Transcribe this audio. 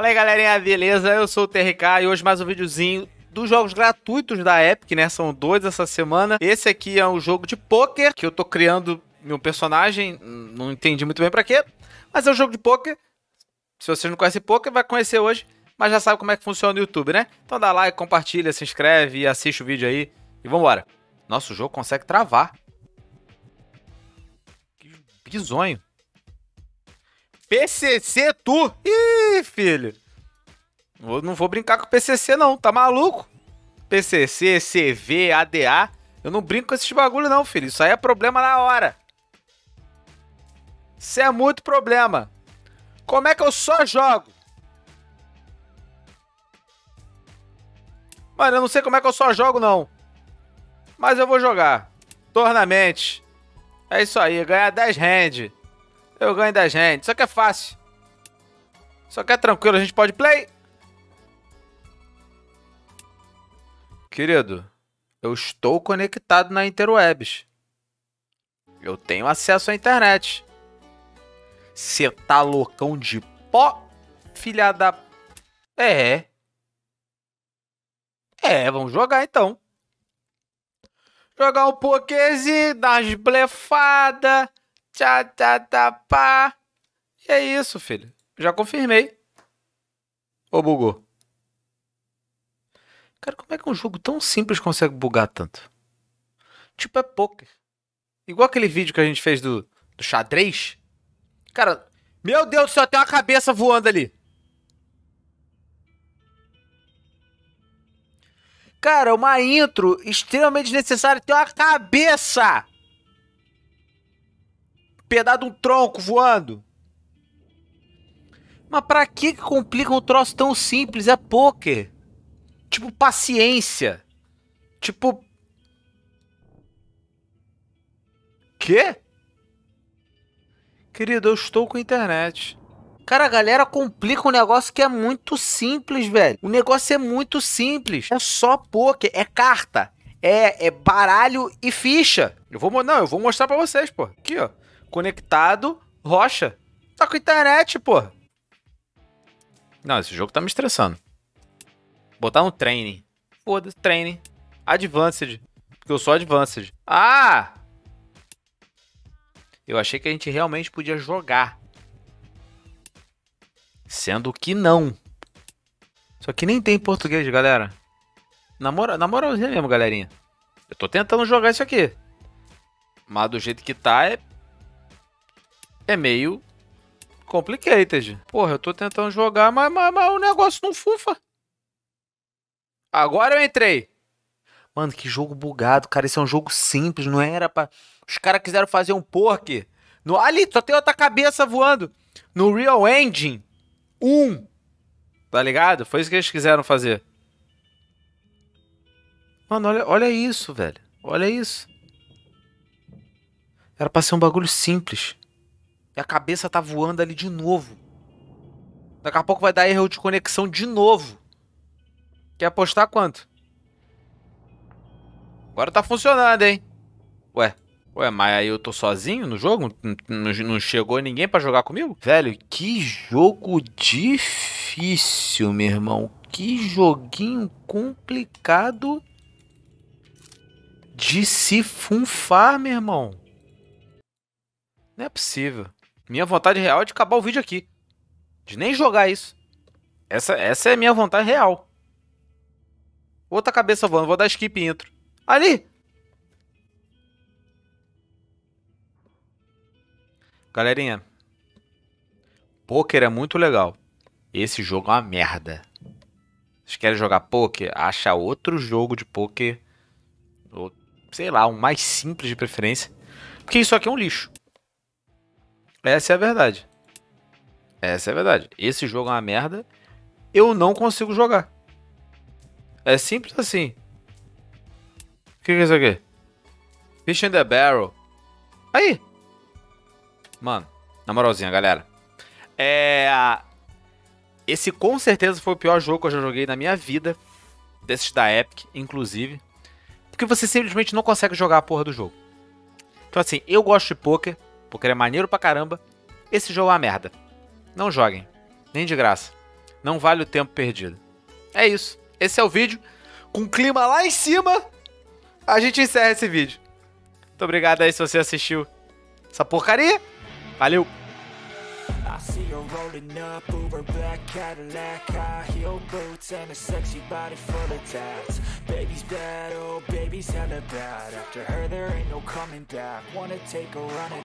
Fala aí, galerinha, beleza? Eu sou o TRK e hoje mais um videozinho dos jogos gratuitos da Epic, né? São dois essa semana. Esse aqui é um jogo de poker que eu tô criando meu personagem, não entendi muito bem para quê, mas é um jogo de poker. Se você não conhece poker, vai conhecer hoje, mas já sabe como é que funciona no YouTube, né? Então dá like, compartilha, se inscreve e assiste o vídeo aí e vambora. Nosso jogo consegue travar. Que bizonho. PCC tu? Ih, filho. Eu não vou brincar com PCC não, tá maluco? PCC, CV, ADA. Eu não brinco com esses bagulho não, filho. Isso aí é problema na hora. Isso é muito problema. Como é que eu só jogo? Mano, eu não sei como é que eu só jogo, não. Mas eu vou jogar. Tornamente. É isso aí, ganhar 10 hand. Eu ganho 10 hand. Isso aqui é fácil. Isso aqui é tranquilo, a gente pode play. Querido, eu estou conectado na interwebs. Eu tenho acesso à internet. Você tá loucão de pó, filha da... É. É, vamos jogar então. Jogar um pokézinho, dar umas blefadas. Tchá, tchá, tá, pá. E é isso, filho. Já confirmei. Ô, bugou. Cara, como é que um jogo tão simples consegue bugar tanto? Tipo, é poker. Igual aquele vídeo que a gente fez do, do xadrez. Cara, meu Deus do céu, tem uma cabeça voando ali. Cara, uma intro extremamente necessária. Tem uma cabeça pedaço de um tronco voando. Mas pra que complica um troço tão simples? É poker. Tipo, paciência. Tipo. Quê? Querido, eu estou com internet. Cara, a galera complica um negócio que é muito simples, velho. O negócio é muito simples. É só poker, é carta, é, é baralho e ficha. Eu vou, não, eu vou mostrar para vocês, pô. Aqui, ó conectado, rocha. Tá com internet, pô. Não, esse jogo tá me estressando. Botar um training. Foda-se, training. Advanced. Porque eu sou advanced. Ah! Eu achei que a gente realmente podia jogar. Sendo que não. Só que nem tem português, galera. Na, mora, na moralzinha mesmo, galerinha. Eu tô tentando jogar isso aqui. Mas do jeito que tá, é é meio complicated. Porra, eu tô tentando jogar, mas, mas, mas o negócio não fufa. Agora eu entrei. Mano, que jogo bugado, cara. Esse é um jogo simples, não era pra... Os caras quiseram fazer um pork. No... Ali, só tem outra cabeça voando. No Real Engine 1. Tá ligado? Foi isso que eles quiseram fazer. Mano, olha, olha isso, velho. Olha isso. Era pra ser um bagulho simples. A cabeça tá voando ali de novo. Daqui a pouco vai dar erro de conexão de novo. Quer apostar quanto? Agora tá funcionando, hein? Ué. Ué, mas aí eu tô sozinho no jogo? Não, não chegou ninguém para jogar comigo? Velho, que jogo difícil, meu irmão. Que joguinho complicado de se funfar, meu irmão. Não é possível. Minha vontade real é de acabar o vídeo aqui. De nem jogar isso. Essa, essa é a minha vontade real. Outra cabeça voando. Vou dar skip intro. Ali! Galerinha. Poker é muito legal. Esse jogo é uma merda. Vocês querem jogar poker? Acha outro jogo de poker. Ou, sei lá, um mais simples de preferência. Porque isso aqui é um lixo. Essa é a verdade. Essa é a verdade. Esse jogo é uma merda. Eu não consigo jogar. É simples assim. O que, que é isso aqui? Fish in the Barrel. Aí. Mano, na moralzinha, galera. É. Esse com certeza foi o pior jogo que eu já joguei na minha vida. Desses da Epic, inclusive. Porque você simplesmente não consegue jogar a porra do jogo. Então, assim, eu gosto de poker porque ele é maneiro pra caramba. Esse jogo é uma merda. Não joguem. Nem de graça. Não vale o tempo perdido. É isso. Esse é o vídeo. Com clima lá em cima, a gente encerra esse vídeo. Muito obrigado aí se você assistiu essa porcaria. Valeu! rolling up Uber black Cadillac High heel boots and a sexy body full of tats Baby's bad, oh baby's hella bad After her there ain't no coming back Wanna take a run at